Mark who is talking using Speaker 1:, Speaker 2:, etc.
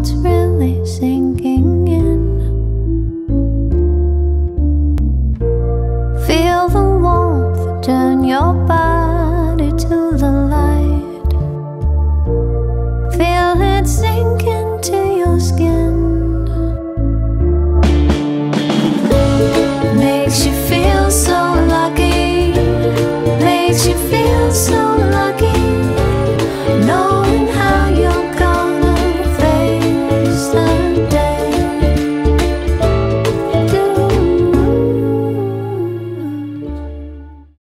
Speaker 1: it's really sinking in. Feel the warmth, turn your body to the light. Feel it sinking.